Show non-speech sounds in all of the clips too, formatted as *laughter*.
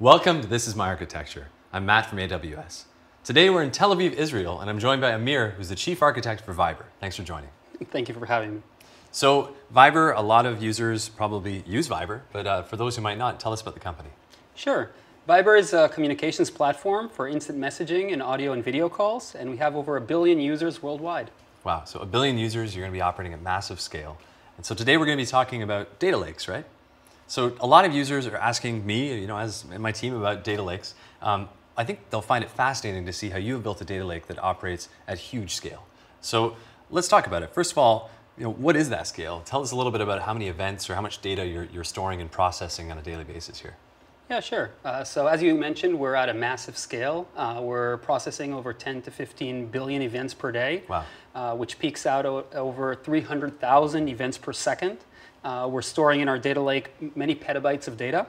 Welcome to This Is My Architecture. I'm Matt from AWS. Today we're in Tel Aviv, Israel, and I'm joined by Amir, who's the chief architect for Viber. Thanks for joining. Thank you for having me. So, Viber, a lot of users probably use Viber, but uh, for those who might not, tell us about the company. Sure. Viber is a communications platform for instant messaging and audio and video calls, and we have over a billion users worldwide. Wow, so a billion users, you're going to be operating at massive scale. And so today we're going to be talking about data lakes, right? So a lot of users are asking me, you know, as and my team about data lakes. Um, I think they'll find it fascinating to see how you have built a data lake that operates at huge scale. So let's talk about it. First of all, you know, what is that scale? Tell us a little bit about how many events or how much data you're, you're storing and processing on a daily basis here. Yeah, sure. Uh, so as you mentioned, we're at a massive scale. Uh, we're processing over 10 to 15 billion events per day, wow. uh, which peaks out over 300,000 events per second. Uh, we're storing in our data lake many petabytes of data.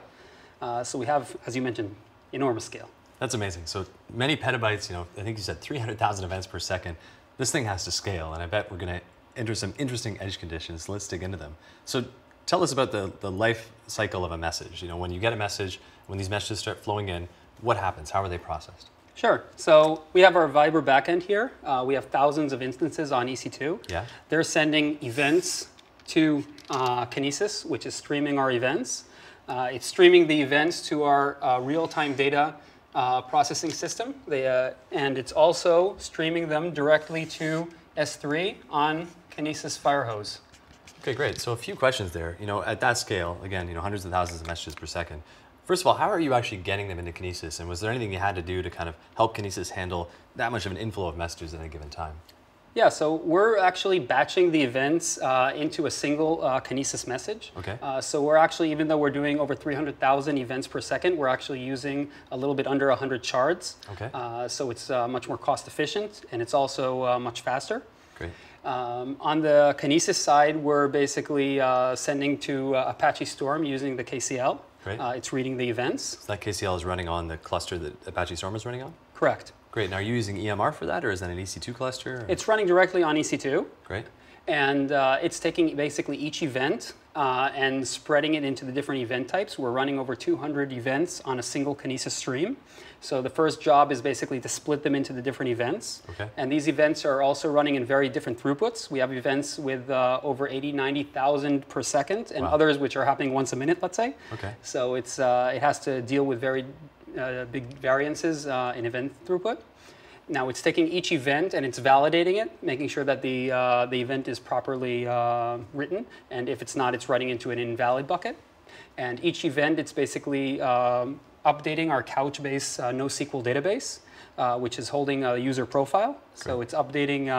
Uh, so we have, as you mentioned, enormous scale. That's amazing. So many petabytes, you know, I think you said 300,000 events per second. This thing has to scale, and I bet we're going to enter some interesting edge conditions. Let's dig into them. So tell us about the, the life cycle of a message. You know, when you get a message, when these messages start flowing in, what happens? How are they processed? Sure. So we have our Viber backend here. Uh, we have thousands of instances on EC2. Yeah. They're sending events to uh, Kinesis, which is streaming our events. Uh, it's streaming the events to our uh, real-time data uh, processing system, they, uh, and it's also streaming them directly to S3 on Kinesis Firehose. Okay, great. So a few questions there. You know, at that scale, again, you know, hundreds of thousands of messages per second. First of all, how are you actually getting them into Kinesis? And was there anything you had to do to kind of help Kinesis handle that much of an inflow of messages at a given time? Yeah, so we're actually batching the events uh, into a single uh, Kinesis message. Okay. Uh, so we're actually, even though we're doing over 300,000 events per second, we're actually using a little bit under 100 shards. Okay. Uh, so it's uh, much more cost efficient and it's also uh, much faster. Great. Um, on the Kinesis side, we're basically sending to Apache Storm using the KCL. Great. it's reading the events. So that KCL is running on the cluster that Apache Storm is running on? Correct. Great. Now, are you using EMR for that, or is that an EC2 cluster? Or? It's running directly on EC2. Great. And uh, it's taking basically each event uh, and spreading it into the different event types. We're running over 200 events on a single Kinesis stream. So the first job is basically to split them into the different events. Okay. And these events are also running in very different throughputs. We have events with uh, over 80, 90,000 per second, and wow. others which are happening once a minute, let's say. Okay. So it's, uh, it has to deal with very uh, big variances uh, in event throughput. Now it's taking each event and it's validating it, making sure that the, uh, the event is properly uh, written, and if it's not, it's writing into an invalid bucket. And each event, it's basically um, updating our Couchbase uh, NoSQL database, uh, which is holding a user profile. So it's updating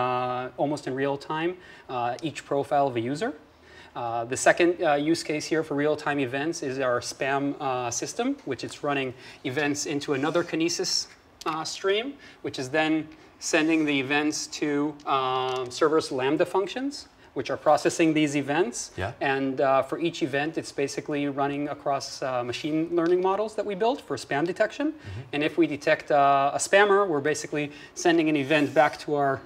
almost in real time each profile of a user. Uh, the second uh, use case here for real-time events is our spam uh, system, which is running events into another Kinesis uh, stream, which is then sending the events to um, serverless Lambda functions, which are processing these events. Yeah. And uh, for each event, it's basically running across machine learning models that we built for spam detection. Mm -hmm. And if we detect a spammer, we're basically sending an event back to our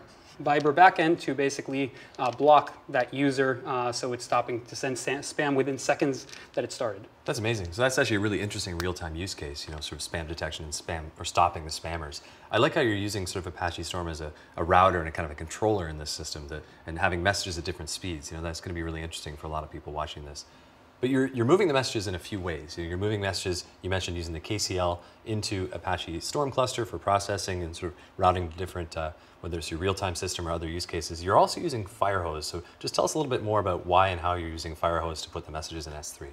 Viber backend to basically uh, block that user uh, so it's stopping to send spam within seconds that it started. That's amazing. So that's actually a really interesting real-time use case, you know, sort of spam detection and spam, or stopping the spammers. I like how you're using sort of Apache Storm as a, a router and a kind of a controller in this system to, and having messages at different speeds. You know, that's going to be really interesting for a lot of people watching this. But you're, you're moving the messages in a few ways. You're moving messages, you mentioned using the KCL into Apache Storm cluster for processing and sort of routing to different, uh, whether it's your real-time system or other use cases. You're also using Firehose. So just tell us a little bit more about why and how you're using Firehose to put the messages in S3.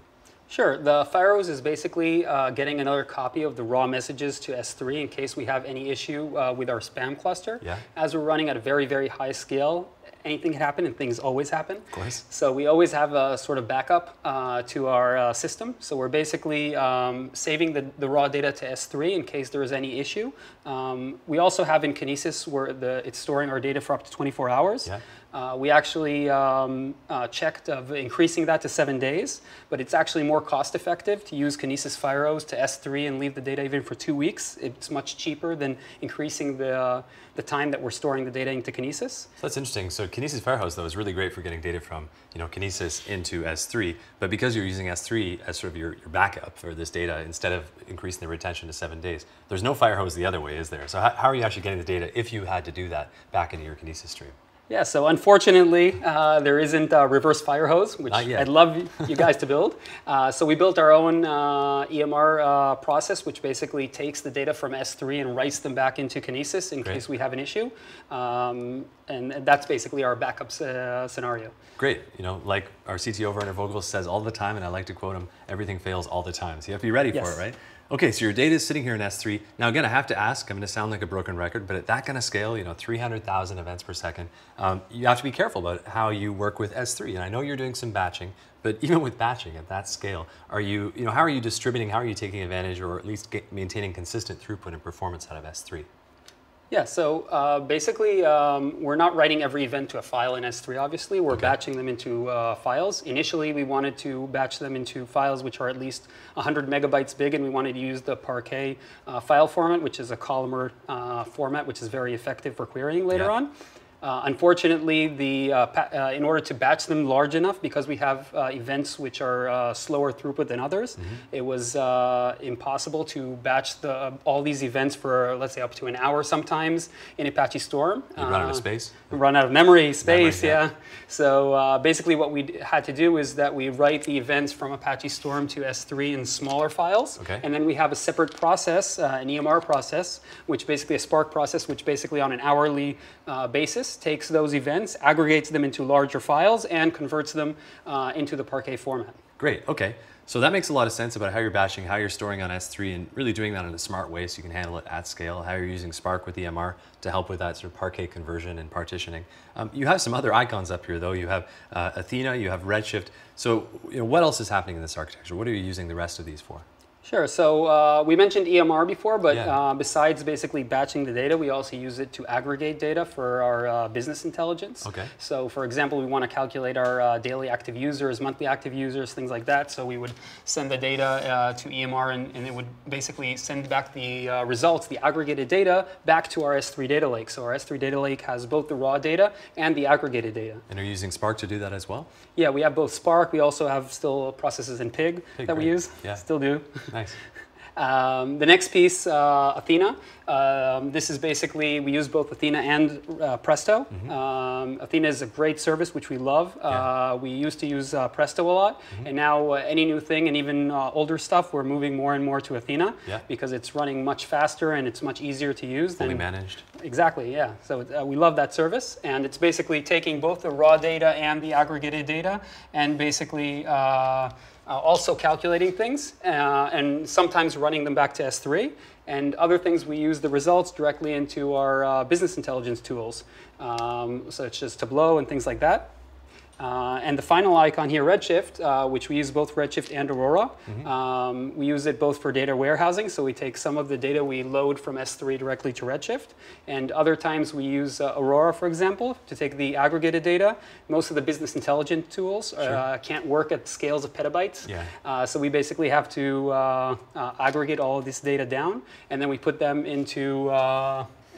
Sure. The Firehose is basically uh, getting another copy of the raw messages to S3 in case we have any issue uh, with our spam cluster. Yeah. As we're running at a very, very high scale, anything can happen and things always happen. Of course. So we always have a sort of backup uh, to our uh, system. So we're basically um, saving the, the raw data to S3 in case there is any issue. Um, we also have in Kinesis where the, it's storing our data for up to 24 hours. Yeah. Uh, we actually um, uh, checked of increasing that to seven days, but it's actually more cost effective to use Kinesis FireHose to S3 and leave the data even for two weeks. It's much cheaper than increasing the, uh, the time that we're storing the data into Kinesis. So that's interesting. So Kinesis FireHose, though, is really great for getting data from you know, Kinesis into S3, but because you're using S3 as sort of your, your backup for this data, instead of increasing the retention to seven days, there's no FireHose the other way, is there? So how, how are you actually getting the data if you had to do that back into your Kinesis stream? Yeah, so unfortunately, uh, there isn't a reverse fire hose, which I'd love you guys to build. *laughs* Uh, so we built our own uh, EMR uh, process, which basically takes the data from S3 and writes them back into Kinesis in Great. case we have an issue. Um, and that's basically our backup uh, scenario. Great. You know, like our CTO Werner Vogel says all the time, and I like to quote him, everything fails all the time. So you have to be ready yes. for it, right? Okay, so your data is sitting here in S3. Now again, I have to ask, I'm gonna sound like a broken record, but at that kind of scale, you know, 300,000 events per second, um, you have to be careful about how you work with S3. And I know you're doing some batching, but even with batching at that scale, are you, you know, how are you distributing, how are you taking advantage or at least maintaining consistent throughput and performance out of S3? Yeah, so uh, basically, um, we're not writing every event to a file in S3, obviously. We're okay. batching them into uh, files. Initially, we wanted to batch them into files which are at least 100 megabytes big, and we wanted to use the Parquet uh, file format, which is a columnar uh, format, which is very effective for querying later yeah. on. Uh, unfortunately, the, uh, uh, in order to batch them large enough, because we have uh, events which are uh, slower throughput than others, mm -hmm. it was uh, impossible to batch the, all these events for, let's say, up to an hour sometimes in Apache Storm. You run out of space? Run out of memory space, memory, yeah. yeah. So basically what we had to do is that we write the events from Apache Storm to S3 in smaller files. Okay. And then we have a separate process, an EMR process, which basically a Spark process, which basically on an hourly basis takes those events, aggregates them into larger files, and converts them uh, into the Parquet format. Great, okay. So that makes a lot of sense about how you're batching, how you're storing on S3, and really doing that in a smart way so you can handle it at scale, how you're using Spark with EMR to help with that sort of Parquet conversion and partitioning. Um, you have some other icons up here, though. You have uh, Athena, you have Redshift. So you know, what else is happening in this architecture? What are you using the rest of these for? Sure. So uh, we mentioned EMR before, but yeah. uh, besides basically batching the data, we also use it to aggregate data for our uh, business intelligence. Okay. So for example, we want to calculate our uh, daily active users, monthly active users, things like that. So we would send the data uh, to EMR and, and, it would basically send back the uh, results, the aggregated data, back to our S3 data lake. So our S3 data lake has both the raw data and the aggregated data. And are you using Spark to do that as well? Yeah, we have both Spark. We also have still processes in Pig, Pig that great. we use. Yeah. Still do. *laughs* Nice. *laughs* Um, the next piece, uh, Athena. Um, this is basically, we use both Athena and uh, Presto. Mm -hmm. um, Athena is a great service, which we love. Yeah. Uh, we used to use uh, Presto a lot. Mm -hmm. And now uh, any new thing and even uh, older stuff, we're moving more and more to Athena yeah. because it's running much faster and it's much easier to use. Fully than, managed. Exactly, yeah. So we love that service. And it's basically taking both the raw data and the aggregated data and basically uh, also calculating things uh, and sometimes running them back to S3. And other things, we use the results directly into our uh, business intelligence tools, um, such as Tableau and things like that. Uh, and the final icon here, Redshift, uh, which we use both Redshift and Aurora. Mm -hmm. um, we use it both for data warehousing, so we take some of the data we load from S3 directly to Redshift. And other times we use uh, Aurora, for example, to take the aggregated data. Most of the business intelligence tools uh, sure. can't work at scales of petabytes. Yeah. Uh, so we basically have to uh, aggregate all of this data down, and then we put them into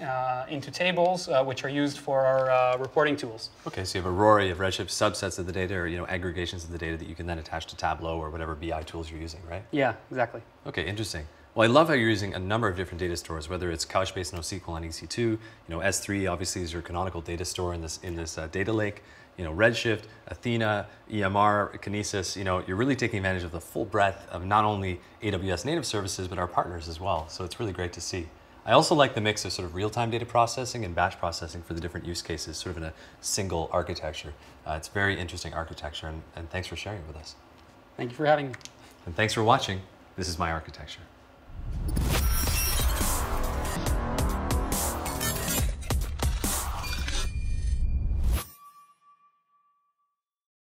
uh, into tables, uh, which are used for our uh, reporting tools. Okay, so you have a you of Redshift subsets of the data, or you know aggregations of the data that you can then attach to Tableau or whatever BI tools you're using, right? Yeah, exactly. Okay, interesting. Well, I love how you're using a number of different data stores, whether it's Couchbase NoSQL on EC2, you know S3 obviously is your canonical data store in this in this uh, data lake. You know Redshift, Athena, EMR, Kinesis. You know you're really taking advantage of the full breadth of not only AWS native services but our partners as well. So it's really great to see. I also like the mix of sort of real-time data processing and batch processing for the different use cases, sort of in a single architecture. Uh, it's very interesting architecture, and, and thanks for sharing it with us. Thank you for having me. And thanks for watching. This is my architecture.